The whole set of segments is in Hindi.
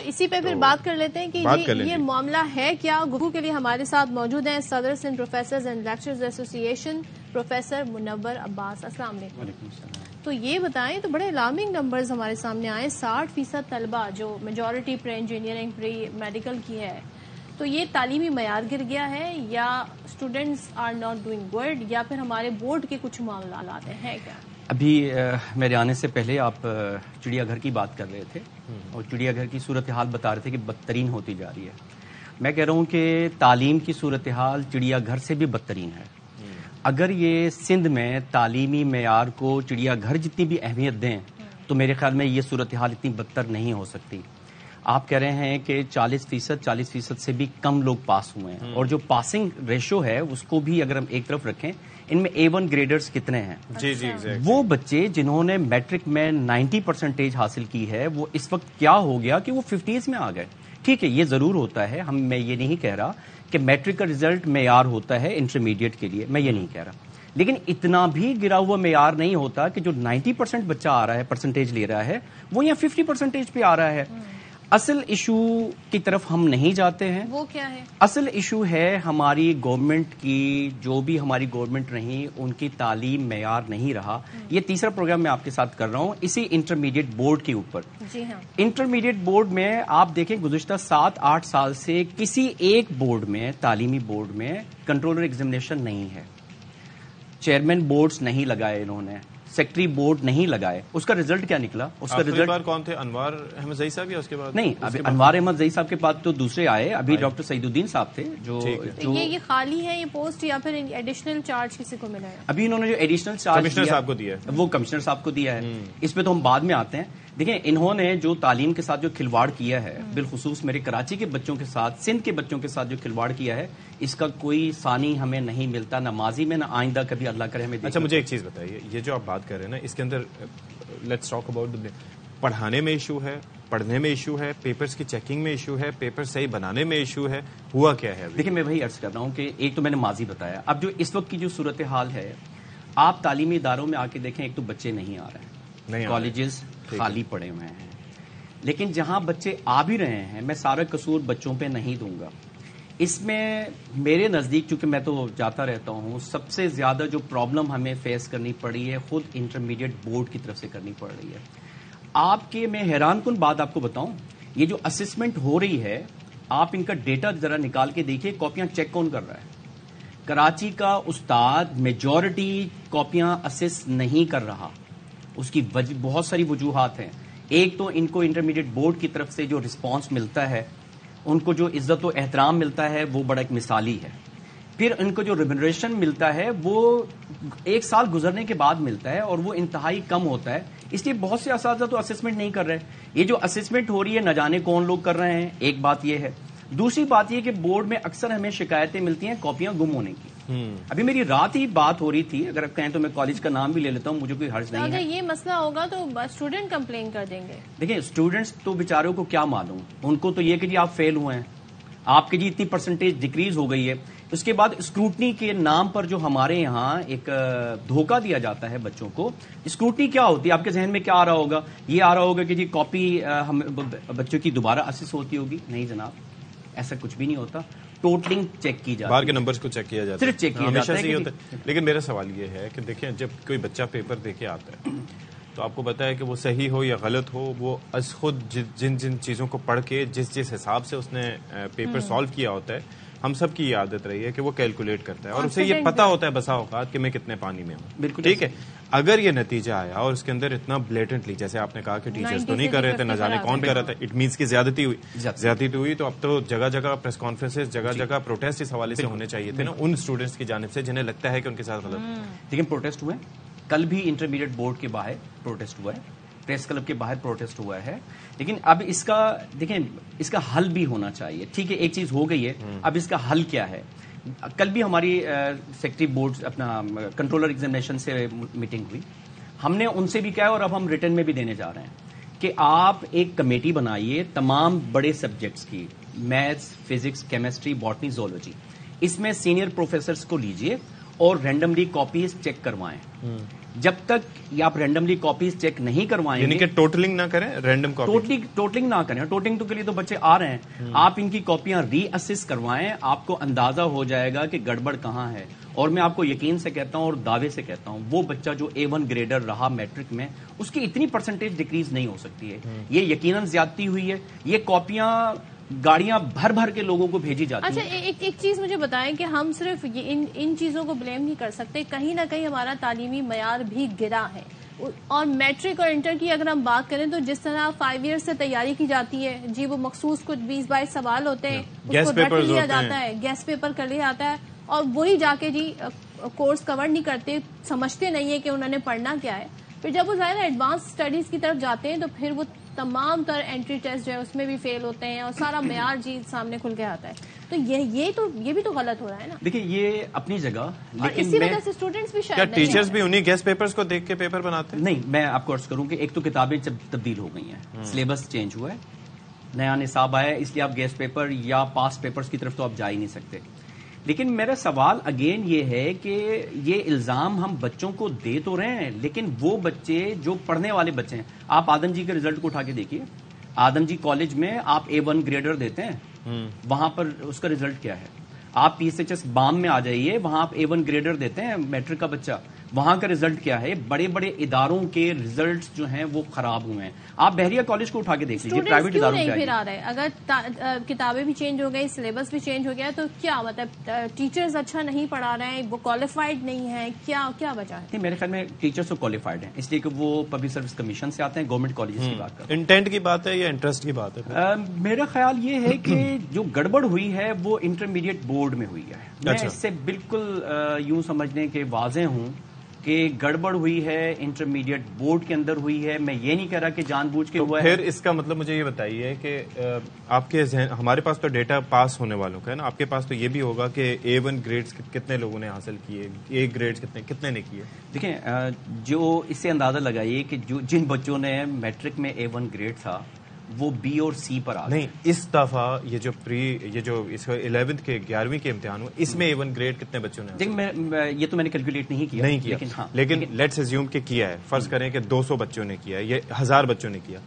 तो इसी पे फिर तो बात कर लेते हैं कि ये, ये मामला है क्या? गुरु के लिए हमारे साथ मौजूद हैं सदर Sindh professor and lectures association professor Munawar Abbas. अस्सलाम तो ये बताएँ तो बड़े अलार्मिंग नंबर्स हमारे सामने आए। साठ फ़ीसद तलबा जो majority pre engineering pre medical की है। तो ये तालीमी मैार गिर गया है या students are not doing good या फिर हमारे बोर्ड के कुछ मामला लाते हैं क्या? अभी आ, मेरे आने से पहले आप चिड़ियाघर की बात कर रहे थे हम्म। और चिड़ियाघर की सूरत हाल बता रहे थे कि बदतरीन होती जा रही है। मैं कह रहा हूँ कि तालीम की सूरत हाल चिड़ियाघर से भी बदतरीन है। हम्म। अगर ये सिंध में तालीमी मैार को चिड़ियाघर जितनी भी अहमियत दें तो मेरे ख्याल में ये सूरत हाल इतनी बदतर नहीं हो सकती। आप कह रहे हैं कि 40 फ़ीसद चालीस फ़ीसद से भी कम लोग पास हुए हैं। और जो पासिंग रेशो है उसको भी अगर हम एक तरफ़ रखें इनमें ए वन ग्रेडर्स कितने हैं? जी जी exactly. वो बच्चे जिन्होंने मैट्रिक में 90 परसेंटेज हासिल की है वो इस वक्त क्या हो गया कि वो फिफ्टीज में आ गए? ठीक है ये ज़रूर होता है। हम मैं ये नहीं कह रहा कि मैट्रिक का रिज़ल्ट मैार होता है इंटरमीडिएट के लिए। मैं ये नहीं कह रहा। लेकिन इतना भी गिरा हुआ मैार नहीं होता कि जो 90 परसेंट बच्चा आ रहा है परसेंटेज ले रहा है वो यहाँ 50 परसेंटेज पे आ रहा है। असल इशू की तरफ़ हम नहीं जाते हैं। वो क्या है? असल इशू है हमारी गवर्नमेंट की जो भी हमारी गवर्नमेंट रही उनकी तालीम मैार नहीं रहा। हम्म। ये तीसरा प्रोग्राम मैं आपके साथ कर रहा हूँ इसी इंटरमीडिएट बोर्ड के ऊपर। जी हाँ। इंटरमीडिएट बोर्ड में आप देखें गुजशत सात आठ साल से किसी एक बोर्ड में तालीमी बोर्ड में कंट्रोलर एग्जामिनेशन नहीं है। चेयरमैन बोर्ड्स नहीं लगाए इन्होंने। सेक्रेटरी बोर्ड नहीं लगाए उसका रिज़ल्ट क्या निकला? उसका रिज़ल्ट बार कौन थे? अनवार अहमद जई साहब या उसके बाद नहीं उसके अभी अनवार अहमद जई साहब के बाद तो दूसरे आए अभी डॉक्टर सईदुद्दीन साहब थे जो, जो ये ये खाली है ये पोस्ट या फिर एडिशनल चार्ज किसी को मिला है? अभी इन्होंने जो एडिशनल चार्ज कमिश्नर साहब को दिया वो कमिश्नर साहब को दिया है। इसमें इस पे तो हम बाद में आते हैं। देखिए इन्होंने जो तालीम के साथ जो खिलवाड़ किया है। बिलखसूस मेरे कराची के बच्चों के साथ सिंध के बच्चों के साथ जो खिलवाड़ किया है इसका कोई सानी हमें नहीं मिलता ना माजी में ना आइंदा कभी अल्लाह करे हमें अच्छा मुझे एक चीज़ बताइए ये जो आप बात कर रहे हैं ना इसके अंदर लेट्स टॉक अबाउट पढ़ाने में इशू है पढ़ने में इशू है पेपर्स की चेकिंग में इशू है पेपर सही बनाने में इशू है हुआ क्या है देखिए मैं वही अर्ज़ कर रहा हूँ कि एक तो मैंने माजी बताया। अब जो इस वक्त की जो सूरत हाल है आप तालीमी इदारों में आके देखें एक तो बच्चे नहीं आ रहे हैं। कॉलेजेस खाली पड़े हुए हैं। लेकिन जहाँ बच्चे आ भी रहे हैं मैं सारा कसूर बच्चों पे नहीं दूँगा। इसमें मेरे नज़दीक चूँकि मैं तो जाता रहता हूँ सबसे ज़्यादा जो प्रॉब्लम हमें फेस करनी पड़ी है खुद इंटरमीडिएट बोर्ड की तरफ़ से करनी पड़ रही है। आपके मैं हैरान कन बात आपको बताऊँ ये जो असेसमेंट हो रही है आप इनका डेटा ज़रा निकाल के देखिए कॉपियाँ चेक कौन कर रहा है? कराची का उस्ताद मेजॉरिटी कॉपियाँ असेस नहीं कर रहा। उसकी बहुत सारी वजूहत हैं। एक तो इनको इंटरमीडिएट बोर्ड की तरफ़ से जो रिस्पांस मिलता है, उनको जो इज़्ज़त और एहतराम मिलता है, वो बड़ा एक मिसाली है। फिर इनको जो रिमनरेशन मिलता है, वो एक साल गुजरने के बाद मिलता है और वो इंतहाई कम होता है। इसलिए बहुत से इस तो असेसमेंट नहीं कर रहे ये जो असेसमेंट हो रही है, न जाने कौन लोग कर रहे हैं, एक बात ये है। दूसरी बात यह कि बोर्ड में अक्सर हमें शिकायतें मिलती हैं, कॉपियाँ गुम होने की। अभी मेरी रात ही बात हो रही थी अगर आप कहें तो मैं कॉलेज का नाम भी ले लेता हूँ मुझे कोई हर्ज नहीं अगर ये मसला होगा तो स्टूडेंट कंप्लेन कर देंगे। देखिए स्टूडेंट्स तो बेचारों को क्या मालूम? उनको तो ये कि जी आप फेल हुए हैं। आपकी जी इतनी परसेंटेज डिक्रीज हो गई है। उसके बाद स्क्रूटनी के नाम पर जो हमारे यहाँ एक धोखा दिया जाता है बच्चों को स्क्रूटनी क्या होती है? आपके जहन में क्या आ रहा होगा? ये आ रहा होगा कि जी कॉपी हम बच्चों की दोबारा असिस होती होगी। नहीं जनाब ऐसा कुछ भी नहीं होता। टोटलिंग चेक की जाती बाहर के नंबर्स को चेक किया जाता है। सिर्फ़ चेक किया जाता है होता है। लेकिन मेरा सवाल ये है कि देखें जब कोई बच्चा पेपर दे के आता है तो आपको पता है कि वो सही हो या गलत हो वो अस खुद जिन जिन चीज़ों को पढ़ के जिस जिस हिसाब से उसने पेपर सॉल्व हम्म। किया होता है हम सब की आदत रही है कि वो कैलकुलेट करता है। और उसे ये पता होता है बसा औकात कि मैं कितने पानी में हूँ। बिल्कुल ठीक है? अगर ये नतीजा आया और उसके अंदर इतना ब्लेटेंटली जैसे आपने कहा कि टीचर्स तो नहीं कर रहे थे न जाने कौन कर रहा था इट मीन्स की ज्यादती हुई। ज्यादती हुई तो अब तो जगह जगह प्रेस कॉन्फ्रेंसेस जगह जगह प्रोटेस्ट इस हवाले से होने चाहिए थे ना उन स्टूडेंट्स की जानब से जिन्हें लगता है कि उनके साथ गलत हम्म। लेकिन प्रोटेस्ट हुए कल भी इंटरमीडिएट बोर्ड के बाहर प्रोटेस्ट हुआ है। प्रेस क्लब के बाहर प्रोटेस्ट हुआ है। लेकिन अब इसका देखें इसका हल भी होना चाहिए। ठीक है एक चीज़ हो गई है। हम्म। अब इसका हल क्या है? कल भी हमारी सेक्रेटरी बोर्ड अपना कंट्रोलर एग्जामिनेशन से मीटिंग हुई। हमने उनसे भी कहा और अब हम रिटर्न में भी देने जा रहे हैं कि आप एक कमेटी बनाइए तमाम बड़े सब्जेक्ट्स की maths physics chemistry botany zoology इसमें सीनियर प्रोफेसर को लीजिए और रैंडमली कॉपीज चेक करवाएँ। हम्म। जब तक ये आप रैंडमली कॉपीज चेक नहीं करवाएँगे यानी कि टोटलिंग ना करें रैंडम कॉपी टोटली टोटलिंग ना करें। टोटलिंग तो के लिए तो बच्चे आ रहे हैं। हम्म। आप इनकी कॉपियाँ रीअसिस करवाएँ आपको अंदाज़ा हो जाएगा कि गड़बड़ कहाँ है। और मैं आपको यकीन से कहता हूँ और दावे से कहता हूँ वो बच्चा जो ए वन ग्रेडर रहा मैट्रिक में उसकी इतनी परसेंटेज डिक्रीज नहीं हो सकती है। हम्म। ये यकीनन ज्यादती हुई है। ये कॉपियाँ गाड़ियाँ भर भर के लोगों को भेजी जाती अच्छा हैं। एक एक चीज़ मुझे बताएँ कि हम सिर्फ़ ये इन इन चीज़ों को ब्लेम नहीं कर सकते कहीं ना कहीं हमारा तालीमी मैार भी गिरा है। और मैट्रिक और इंटर की अगर हम बात करें तो जिस तरह फाइव ईयर से तैयारी की जाती है जी वो मखसूस कुछ बीस बाईस सवाल होते हैं उसको रट लिया जाता है। गैस पेपर कर लिया जाता है और वही जाके जी कोर्स कवर नहीं करते समझते नहीं है कि उन्होंने पढ़ना क्या है। फिर जब वो ज़्यादा एडवांस स्टडीज़ की तरफ़ जाते हैं तो फिर वो तमाम तर एंट्री टेस्ट जो है उसमें भी फेल होते हैं और सारा मैार जी सामने खुल के आता है। तो ये ये तो ये भी तो गलत हो रहा है ना? देखिए ये अपनी जगह लेकिन इसी वजह से स्टूडेंट्स भी शायद टीचर्स भी उन्हीं गेस्ट पेपर्स को देख के पेपर बनाते हैं? नहीं मैं आपको अर्ज़ करूँ कि एक तो किताबें तब्दील हो गई हैं सिलेबस। चेंज हुआ है नया निसाब आया इसलिए आप गेस्ट पेपर या पास पेपर्स की तरफ़ तो आप जा ही नहीं सकते। लेकिन मेरा सवाल अगेन ये है कि ये इल्ज़ाम हम बच्चों को दे तो रहे हैं लेकिन वो बच्चे जो पढ़ने वाले बच्चे हैं आप आदम जी के रिज़ल्ट को उठा के देखिए। आदम जी कॉलेज में आप ए वन ग्रेडर देते हैं हम्म। वहाँ पर उसका रिज़ल्ट क्या है? आप पीएसएचएस बाम में आ जाइए वहाँ आप ए वन ग्रेडर देते हैं मैट्रिक का बच्चा। वहाँ का रिज़ल्ट क्या है? बड़े बड़े इदारों के रिज़ल्ट जो हैं वो खराब हुए हैं। आप बहरिया कॉलेज को उठा के देख लीजिए प्राइवेट इदारों नहीं फिर आ रहे अगर किताबें भी चेंज हो गई सिलेबस भी चेंज हो गया तो क्या मतलब टीचर्स अच्छा नहीं पढ़ा रहे हैं? वो क्वालिफाइड नहीं है? क्या क्या वजह है? मेरे ख्याल में टीचर्स तो क्वालिफाइड है। इसलिए कि वो पब्लिक सर्विस कमीशन से आते हैं गवर्नमेंट कॉलेज की हम्म। बात करते इंटेंट की बात है या इंटरेस्ट की बात है मेरा ख्याल ये है कि जो गड़बड़ हुई है वो इंटरमीडिएट बोर्ड में हुई है। मैं अच्छा। इससे बिल्कुल यूँ समझने के वाजे हूँ कि गड़बड़ हुई है इंटरमीडिएट बोर्ड के अंदर हुई है। मैं ये नहीं कह रहा कि जानबूझ के तो हुआ फिर है इसका मतलब मुझे ये बताइए कि आपके हमारे पास तो डेटा पास होने वालों का है ना? आपके पास तो ये भी होगा कि ए वन ग्रेड्स कितने लोगों ने हासिल किए ए ग्रेड्स कितने कितने ने किए? देखिए जो इससे अंदाज़ा लगाइए कि जो जिन बच्चों ने मैट्रिक में ए वन ग्रेड था वो बी और सी पर आ नहीं इस दफ़ा ये जो प्री ये जो इसका इलेवेंथ के ग्यारहवीं के इम्तिहान हुआ इसमें ए वन ग्रेड कितने बच्चों ने देख मैं, मैं ये तो मैंने कैलकुलेट नहीं किया नहीं किया। लेकिन हाँ लेकिन लेट्स एज्यूम के किया है। फ़र्ज़ करें कि 200 बच्चों ने किया ये हज़ार बच्चों ने किया।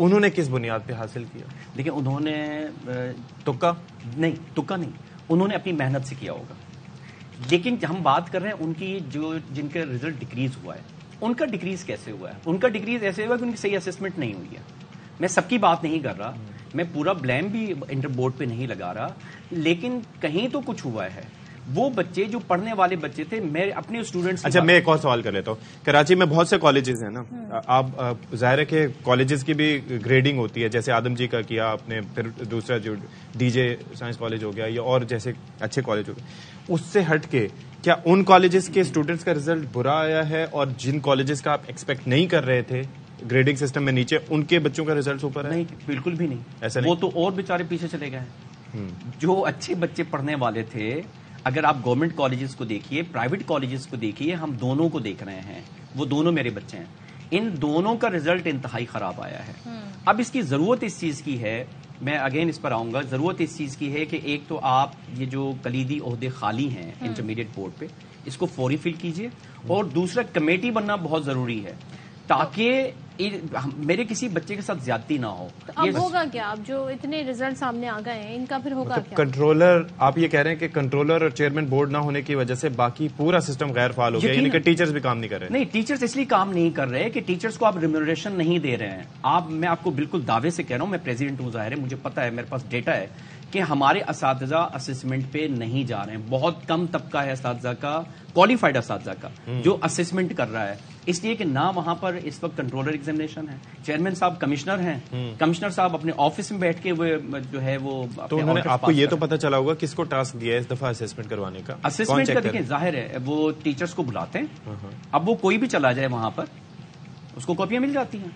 उन्होंने किस बुनियाद पे हासिल किया? देखिए उन्होंने तुक्का? नहीं तुक्का नहीं। उन्होंने अपनी मेहनत से किया होगा। लेकिन हम बात कर रहे हैं उनकी जो जिनका रिज़ल्ट डिक्रीज हुआ है। उनका डिक्रीज कैसे हुआ है? उनका डिक्रीज ऐसे हुआ कि उनकी सही असेसमेंट नहीं हुई है। मैं सबकी बात नहीं कर रहा। मैं पूरा ब्लेम भी इंटर बोर्ड पे नहीं लगा रहा। लेकिन कहीं तो कुछ हुआ है। वो बच्चे जो पढ़ने वाले बच्चे थे मैं अपने स्टूडेंट्स अच्छा मैं एक और सवाल कर लेता हूँ। कराची में बहुत से कॉलेजेस हैं ना। हम्म। आप ज़ाहिर है कि कॉलेजेस की भी ग्रेडिंग होती है। जैसे आदम जी का किया आपने फिर दूसरा जो डीजे साइंस कॉलेज हो गया या और जैसे अच्छे कॉलेज हो गए। उससे हट के क्या उन कॉलेजेस के स्टूडेंट्स का रिज़ल्ट बुरा आया है? और जिन कॉलेजेस का आप एक्सपेक्ट नहीं कर रहे थे ग्रेडिंग सिस्टम में नीचे उनके बच्चों का रिज़ल्ट ऊपर है? नहीं बिल्कुल भी नहीं। ऐसा नहीं? वो तो और बेचारे पीछे चले गए। जो अच्छे बच्चे पढ़ने वाले थे अगर आप गवर्नमेंट कॉलेजेस को देखिए प्राइवेट कॉलेजेस को देखिए हम दोनों को देख रहे हैं। वो दोनों मेरे बच्चे हैं। इन दोनों का रिज़ल्ट इंतहाई खराब आया है। हम्म। अब इसकी ज़रूरत इस चीज़ की है मैं अगेन इस पर आऊँगा ज़रूरत इस चीज़ की है कि एक तो आप ये जो कलीदी अहदे खाली हैं इंटरमीडिएट हम्म। बोर्ड पे इसको फौरी फिल कीजिए और दूसरा कमेटी बनना बहुत ज़रूरी है। ताकि मेरे किसी बच्चे के साथ ज्यादती ना हो। तो अब होगा क्या? अब जो इतने रिज़ल्ट सामने आ गए हैं इनका फिर होगा मतलब क्या? कंट्रोलर आप ये कह रहे हैं कि कंट्रोलर और चेयरमैन बोर्ड ना होने की वजह से बाकी पूरा सिस्टम गैर फाल हो गया यानी कि टीचर्स भी काम नहीं कर रहे नहीं टीचर्स इसलिए काम नहीं कर रहे कि टीचर्स को आप रिम्यूनरेशन नहीं दे रहे हैं। आप मैं आपको बिल्कुल दावे से कह रहा हूँ मैं प्रेसिडेंट हूँ ज़ाहिर है मुझे पता है मेरे पास डेटा है। कि हमारे इस असेसमेंट पे नहीं जा रहे हैं बहुत कम तबका है इस का क्वालिफाइड इस का हम्म। जो असेसमेंट कर रहा है इसलिए कि ना वहाँ पर इस वक्त कंट्रोलर एग्जामिनेशन है चेयरमैन साहब कमिश्नर हैं हम्म। कमिश्नर साहब अपने ऑफ़िस में बैठ के वो जो है वो तो उन्होंने आपको ये तो पता चला होगा किसको टास्क दिया है इस दफ़ा असेसमेंट करवाने का असेसमेंट का देखिए ज़ाहिर है वो टीचर्स को बुलाते हैं हाँ, हाँ। अब वो कोई भी चला जाए वहाँ पर उसको कॉपियाँ मिल जाती हैं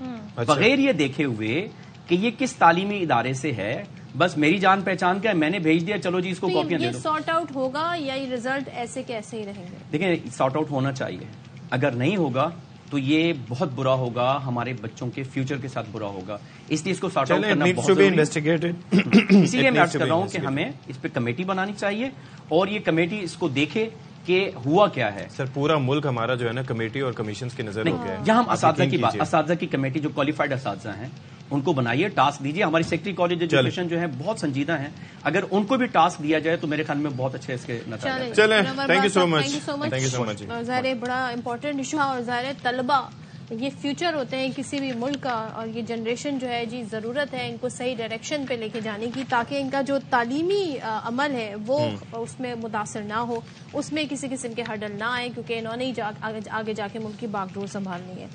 हम्म। अच्छा। बगैर ये देखे हुए कि ये किस तालीमी इदारे से है बस मेरी जान पहचान का है मैंने भेज दिया चलो जी इसको तो कॉपियाँ दे दो। सॉर्ट आउट होगा या ये रिज़ल्ट ऐसे कैसे ही रहेंगे? देखिए सॉर्ट आउट होना चाहिए। अगर नहीं होगा तो ये बहुत बुरा होगा हमारे बच्चों के फ्यूचर के साथ बुरा होगा। इसलिए इसको सॉर्ट आउट करना बहुत इसीलिए मैं कर रहा हूँ कि हमें इस पर कमेटी बनानी चाहिए और ये कमेटी इसको देखे कि हुआ क्या है। सर पूरा मुल्क हमारा जो है ना कमेटी और कमीशन की नज़र हो गया है। यहाँ हम असाजा की बात असाजा की कमेटी जो क्वालिफाइड असाजा हैं उनको बनाइए टास्क दीजिए। हमारी सेक्रेटरी कॉलेज एजुकेशन जो है बहुत संजीदा है। अगर उनको भी टास्क दिया जाए तो मेरे ख्याल में बहुत अच्छे इसके चले। Thank you so much thank you so much ज़ाहिर बड़ा इंपॉर्टेंट इशू है और ज़ाहिर तलबा ये फ्यूचर होते हैं किसी भी मुल्क का और ये जनरेशन जो है जी ज़रूरत है इनको सही डायरेक्शन पे लेके जाने की ताकि इनका जो तालीमी अमल है वो हम्म। उसमें मुतासर ना हो। उसमें किसी किस्म के हडल ना आए क्योंकि इन्होंने ही जा, आगे, आगे जाके मुल्क की बागडोर संभालनी है।